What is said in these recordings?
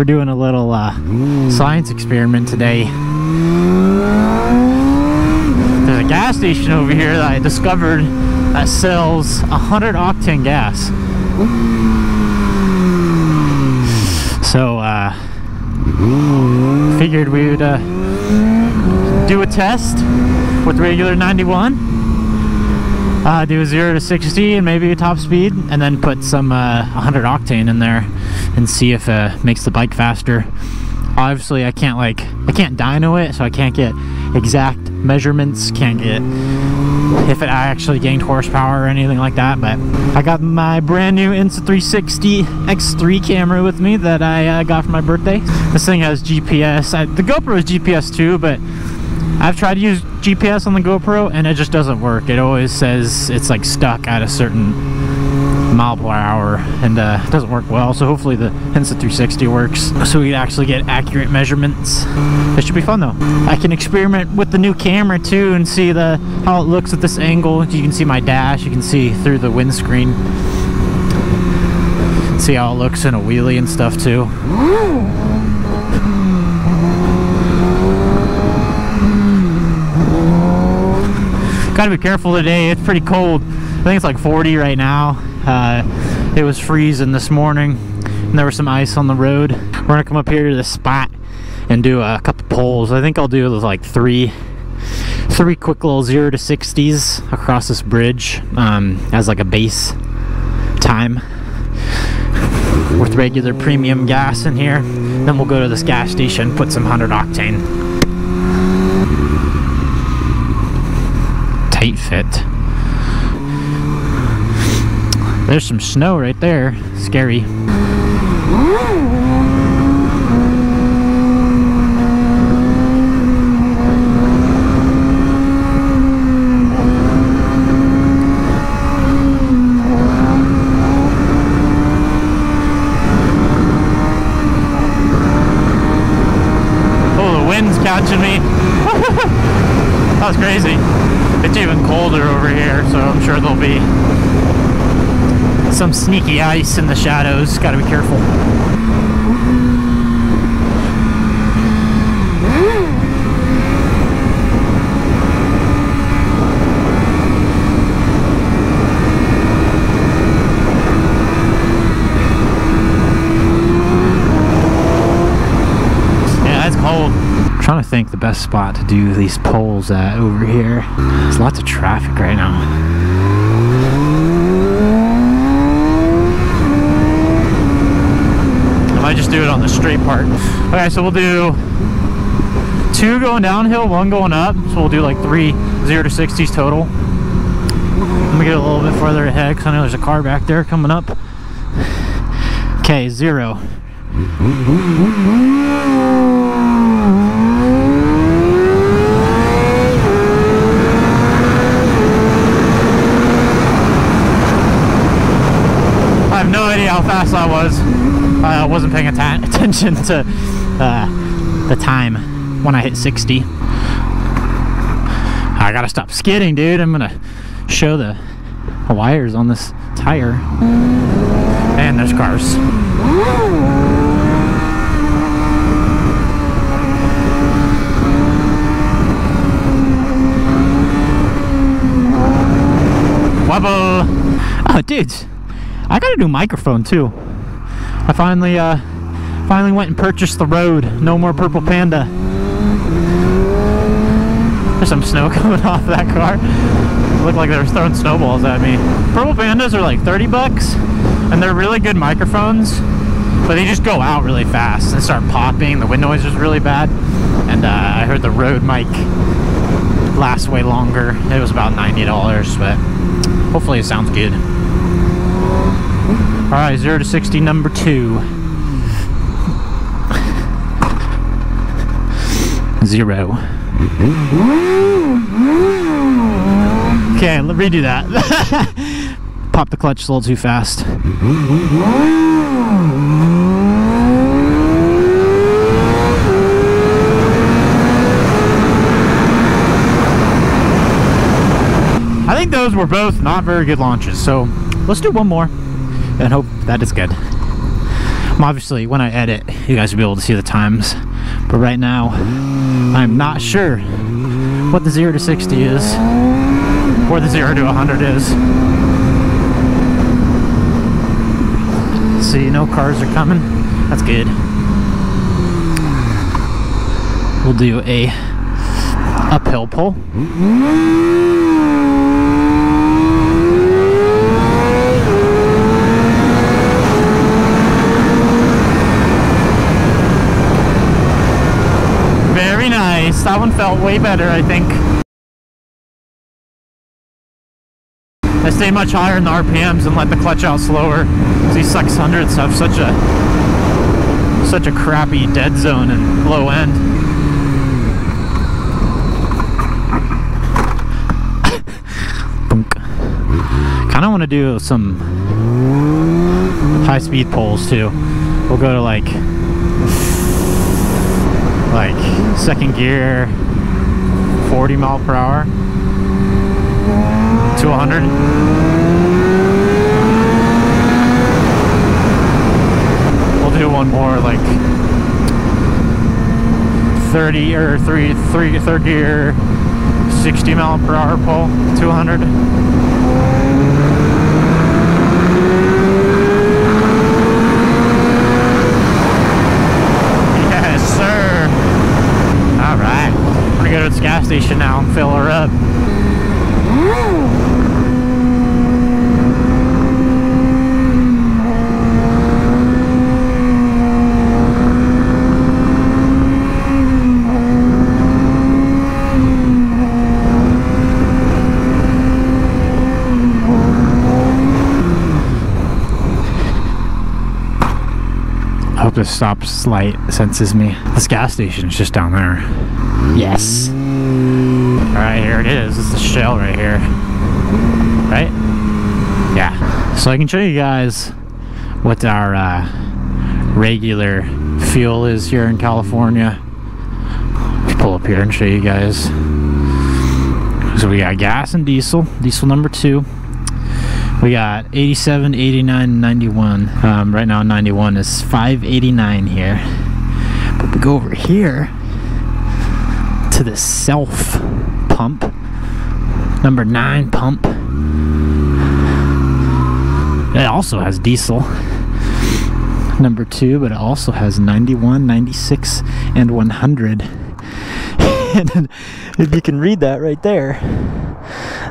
We're doing a little uh, science experiment today. There's a gas station over here that I discovered that sells 100 octane gas. So, uh, figured we would uh, do a test with regular 91 uh, do a 0 to 60 and maybe a top speed and then put some uh, 100 octane in there and see if it uh, makes the bike faster. Obviously I can't like I can't dyno it so I can't get exact measurements can't get if it I actually gained horsepower or anything like that but I got my brand new Insta360 X3 camera with me that I uh, got for my birthday. This thing has GPS I, the GoPro is GPS too but I've tried to use GPS on the GoPro and it just doesn't work. It always says it's like stuck at a certain mile per hour and uh, it doesn't work well. So hopefully the Insta360 works so we can actually get accurate measurements. It should be fun though. I can experiment with the new camera too and see the how it looks at this angle. You can see my dash. You can see through the windscreen. See how it looks in a wheelie and stuff too. Gotta be careful today. It's pretty cold. I think it's like 40 right now. Uh, it was freezing this morning and there was some ice on the road. We're gonna come up here to the spot and do a couple poles. I think I'll do like three three quick little zero to 60s across this bridge um, as like a base time with regular premium gas in here. Then we'll go to this gas station, put some 100 octane tight fit. There's some snow right there. Scary. Oh, the wind's catching me. that was crazy. It's even colder over here, so I'm sure there'll be some sneaky ice in the shadows. Gotta be careful. Yeah, it's cold trying to think the best spot to do these poles at over here. There's lots of traffic right now. I might just do it on the straight part. Okay, so we'll do two going downhill, one going up. So we'll do like three zero to 60s total. Let me get a little bit further ahead because I know there's a car back there coming up. Okay, zero. no idea how fast I was. I wasn't paying att attention to uh, the time when I hit 60. I gotta stop skidding, dude. I'm gonna show the wires on this tire. And there's cars. Wobble! Oh, dudes. I got a new microphone too. I finally uh, finally went and purchased the Rode. No more Purple Panda. There's some snow coming off that car. It looked like they were throwing snowballs at me. Purple Pandas are like 30 bucks, and they're really good microphones, but they just go out really fast and start popping. The wind noise is really bad, and uh, I heard the Rode mic lasts way longer. It was about $90, but hopefully it sounds good. All right, 0 to 60, number two. Zero. Okay, let me redo that. Pop the clutch a little too fast. I think those were both not very good launches, so let's do one more and hope that is good. Obviously, when I edit, you guys will be able to see the times. But right now, I'm not sure what the 0 to 60 is, or the 0 to 100 is. See, no cars are coming. That's good. We'll do a uphill pull. Very nice. That one felt way better, I think. I stay much higher in the RPMs and let the clutch out slower. These 600s have such a such a crappy dead zone and low end. kind of want to do some high speed pulls too. We'll go to like like second gear 40 mile per hour to 100 we'll do one more like 30 or 3 3 third gear 60 mile per hour pull 200 Yes, sir. All right. We're gonna go to this gas station now and fill her up. Hope this stops light senses me. This gas station is just down there. Yes. All right, here it is. It's the shell right here. Right? Yeah. So I can show you guys what our uh, regular fuel is here in California. Let me pull up here and show you guys. So we got gas and diesel. Diesel number two. We got 87, 89, 91. Um, right now, 91 is 589 here. But we go over here to the self pump, number nine pump. It also has diesel, number two, but it also has 91, 96, and 100. and if you can read that right there,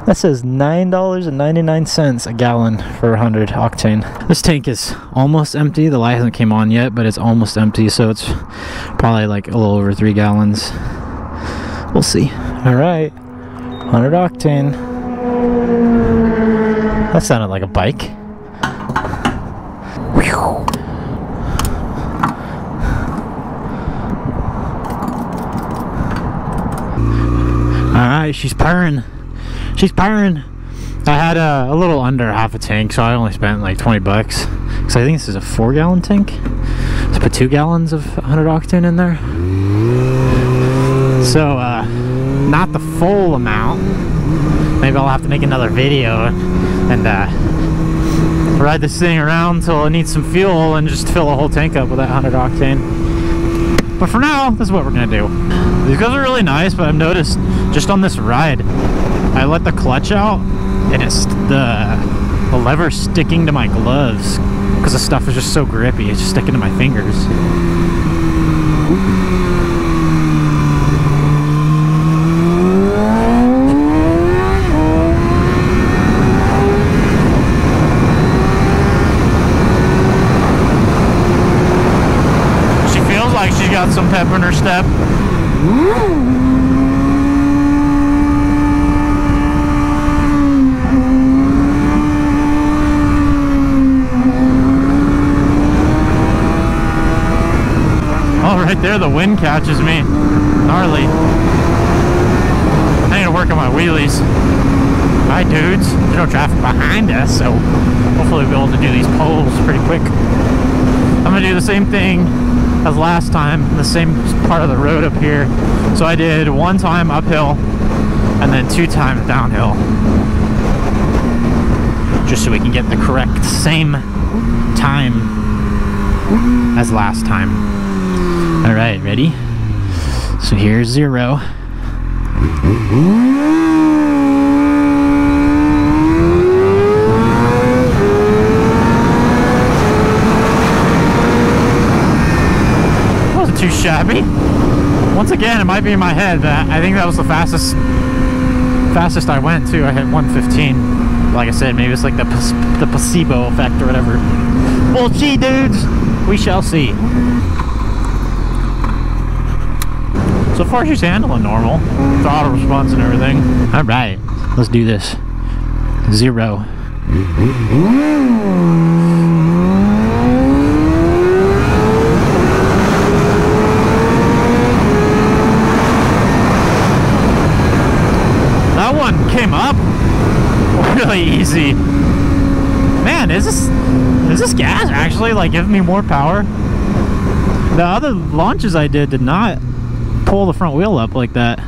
that says $9.99 a gallon for 100 octane. This tank is almost empty. The light hasn't came on yet, but it's almost empty, so it's probably like a little over three gallons. We'll see. All right, 100 octane. That sounded like a bike. Whew. All right, she's purring. She's purring. I had a, a little under half a tank, so I only spent like 20 bucks. Because I think this is a four gallon tank. Let's put two gallons of 100 octane in there. So, uh, not the full amount. Maybe I'll have to make another video and uh, ride this thing around until it needs some fuel and just fill a whole tank up with that 100 octane. But for now, this is what we're gonna do. These guys are really nice, but I've noticed just on this ride, I let the clutch out and it's the the lever sticking to my gloves because the stuff is just so grippy. It's just sticking to my fingers. She feels like she's got in step. Oh, right there, the wind catches me. Gnarly. I need to work on my wheelies. Hi, dudes. There's no traffic behind us, so hopefully we'll be able to do these poles pretty quick. I'm gonna do the same thing as last time, the same part of the road up here. So I did one time uphill and then two times downhill. Just so we can get the correct same time as last time. All right, ready? So here's zero. Wasn't too shabby. Once again, it might be in my head, that I think that was the fastest fastest I went too. I hit 115. Like I said, maybe it's like the the placebo effect or whatever. Well, gee, dudes, we shall see. So far, she's handling normal. Throttle response and everything. All right, let's do this. Zero. That one came up really easy. Man, is this is this gas actually like giving me more power? The other launches I did did not pull the front wheel up like that.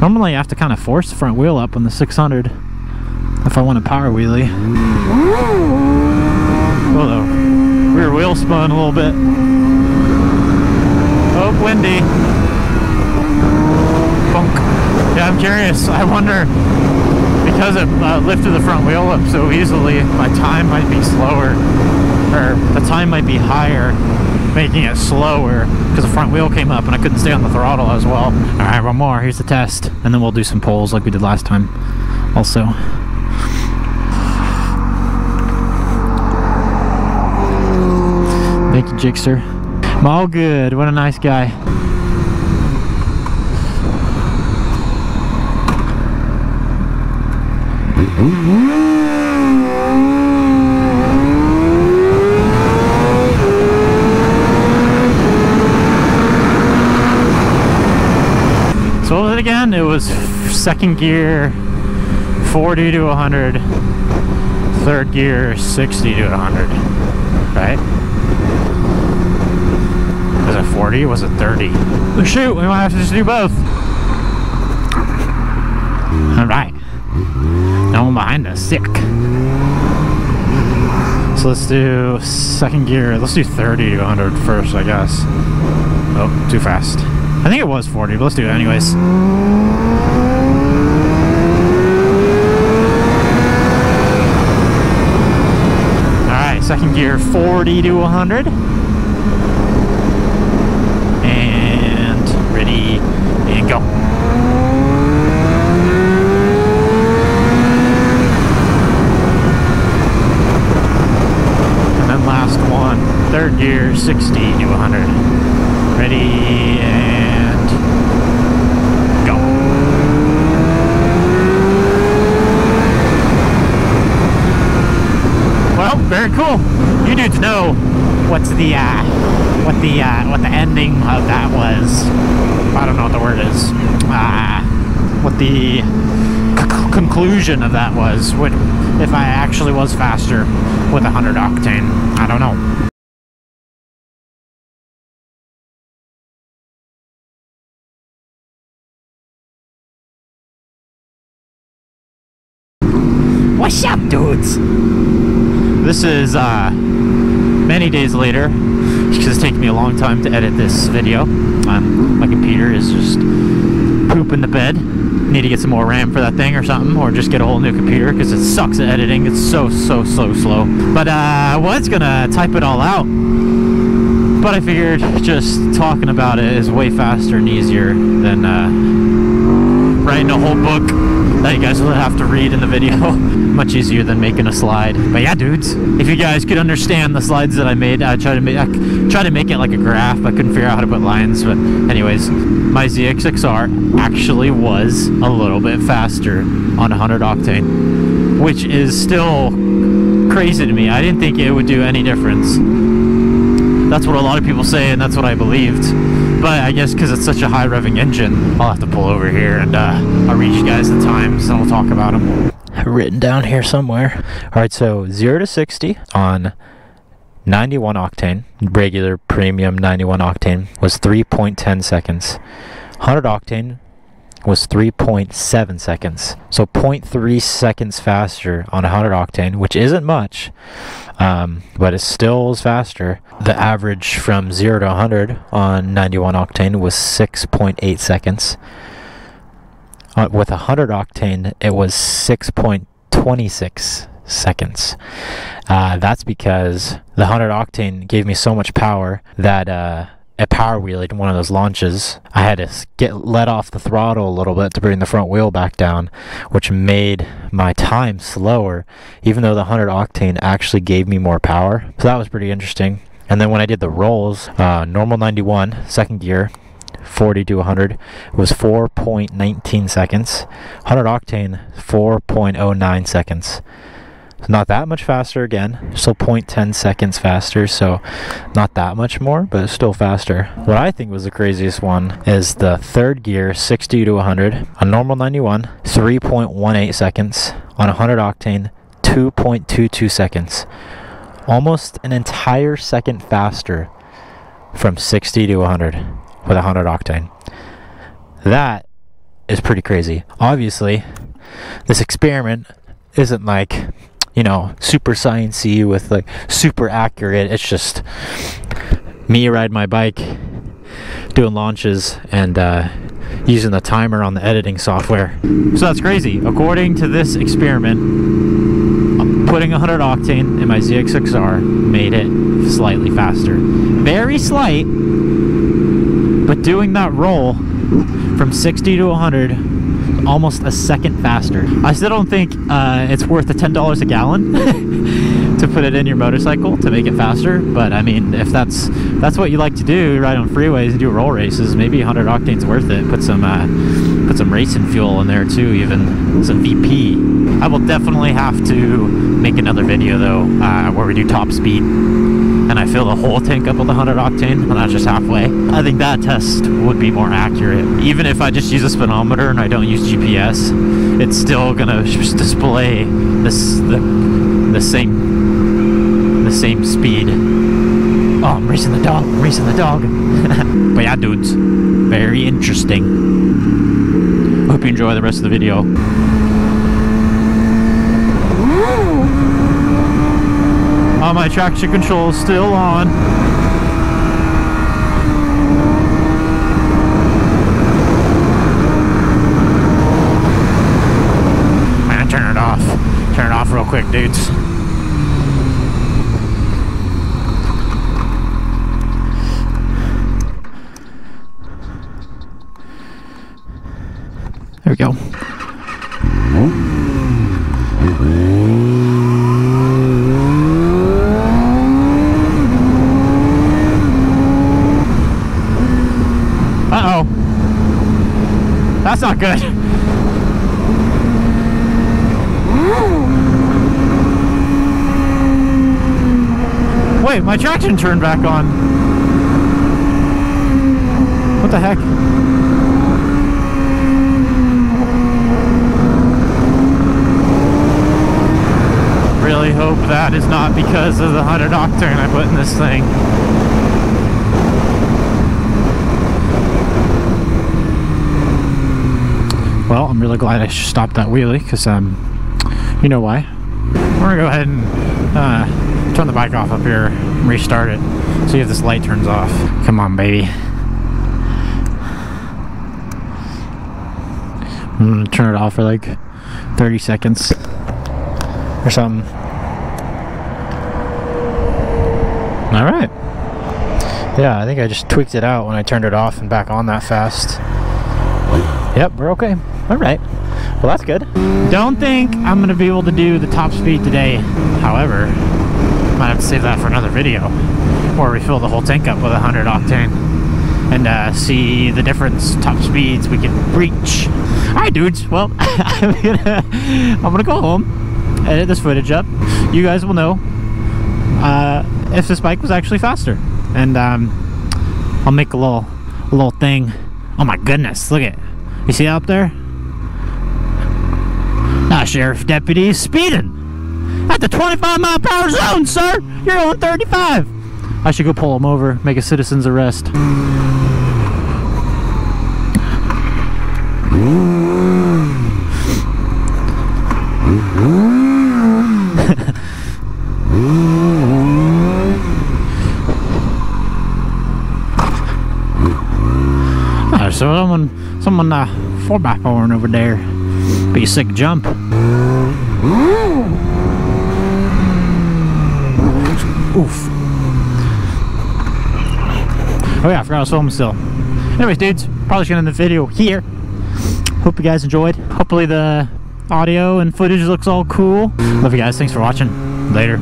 Normally I have to kind of force the front wheel up on the 600 if I want a power wheelie. Oh, the rear wheel spun a little bit. Oh, windy. Bunk. Yeah, I'm curious. I wonder because it uh, lifted the front wheel up so easily, my time might be slower, or the time might be higher, making it slower because the front wheel came up and I couldn't stay on the throttle as well. All right, one more. Here's the test, and then we'll do some polls like we did last time. Also. Thank you, Gixxer. I'm all good. What a nice guy. So what was it again? It was second gear 40 to 100, third gear 60 to 100, right? Was it 40? Was it 30? Oh, shoot, we might have to just do both. All right. Behind us. Sick. So let's do second gear. Let's do 30 to 100 first, I guess. Oh, too fast. I think it was 40, but let's do it anyways. Alright, second gear 40 to 100. And ready and go. And then last one, third 60 to 100. Ready and go. Well, very cool. You dudes know what's the uh, what the uh, what the ending of that was. I don't know what the word is. Uh, what the conclusion of that was. What if I actually was faster with 100 octane? I don't know. Up, dudes? This is uh, many days later because it's taken me a long time to edit this video. Um, my computer is just pooping the bed. Need to get some more RAM for that thing or something, or just get a whole new computer because it sucks at editing. It's so, so, so slow. But uh, I was gonna type it all out, but I figured just talking about it is way faster and easier than uh, writing a whole book that you guys will have to read in the video. Much easier than making a slide. But yeah, dudes, if you guys could understand the slides that I made, I tried to make I tried to make it like a graph, but couldn't figure out how to put lines. But anyways, my ZX6R actually was a little bit faster on 100 octane, which is still crazy to me. I didn't think it would do any difference. That's what a lot of people say, and that's what I believed. But I guess because it's such a high revving engine, I'll have to pull over here and uh, I'll read you guys the times and we'll talk about them. Written down here somewhere. All right, so 0 to 60 on 91 octane, regular premium 91 octane, was 3.10 seconds. 100 octane was 3.7 seconds. So 0.3 seconds faster on 100 octane, which isn't much, um, but it still is faster. The average from 0 to 100 on 91 octane was 6.8 seconds. Uh, with 100 octane, it was 6.26 seconds. Uh, that's because the 100 octane gave me so much power that uh, a power wheelie in one of those launches, I had to get let off the throttle a little bit to bring the front wheel back down, which made my time slower, even though the 100 octane actually gave me more power. So that was pretty interesting. And then when I did the rolls, uh, normal 91, second gear, 40 to 100 was 4.19 seconds. 100 octane, 4.09 seconds not that much faster again. Still 0.10 seconds faster so not that much more but still faster. What i think was the craziest one is the third gear 60 to 100 a normal 91 3.18 seconds on 100 octane 2.22 seconds. Almost an entire second faster from 60 to 100 with 100 octane. That is pretty crazy. Obviously this experiment isn't like you know, super sciencey with like super accurate. It's just me ride my bike, doing launches, and uh, using the timer on the editing software. So that's crazy. According to this experiment, putting 100 octane in my ZX6R made it slightly faster. Very slight, but doing that roll from 60 to 100 almost a second faster. I still don't think uh, it's worth the $10 a gallon to put it in your motorcycle to make it faster. But I mean, if that's that's what you like to do, ride on freeways and do roll races, maybe 100 octane's worth it. Put some uh, put some racing fuel in there too, even some VP. I will definitely have to make another video though, uh, where we do top speed and I fill the whole tank up with 100 octane and not just halfway. I think that test would be more accurate. Even if I just use a speedometer and I don't use GPS, it's still gonna display this the, the same the same speed. Oh, I'm racing the dog. I'm racing the dog. but yeah, dudes, very interesting. Hope you enjoy the rest of the video. Oh, my traction control is still on. Man, turn it off. Turn it off real quick, dudes. There we go. That's not good. Wait, my traction turned back on. What the heck? Really hope that is not because of the 100 octane I put in this thing. Well, I'm really glad I stopped that wheelie because, um, you know why. We're gonna go ahead and uh, turn the bike off up here, restart it, see if this light turns off. Come on, baby. I'm gonna turn it off for like 30 seconds or something. All right. Yeah, I think I just tweaked it out when I turned it off and back on that fast. Yep, we're okay. All right. Well, that's good. Don't think I'm going to be able to do the top speed today. However, might have to save that for another video where we fill the whole tank up with 100 octane and uh, see the difference top speeds we can reach. All right, dudes. Well, I'm gonna I'm gonna go home, edit this footage up. You guys will know uh, if this bike was actually faster, and um, I'll make a little a little thing. Oh my goodness! Look at you see up there? Sheriff Deputy is speeding. At the 25 mile per hour zone, sir. You're on 35. I should go pull him over, make a citizen's arrest. Alright, so someone, someone, uh, 4 by 4 over there. Be a sick jump. Oof. Oh yeah, I forgot I was filming still. Anyways, dudes, probably should end the video here. Hope you guys enjoyed. Hopefully the audio and footage looks all cool. Love you guys. Thanks for watching. Later.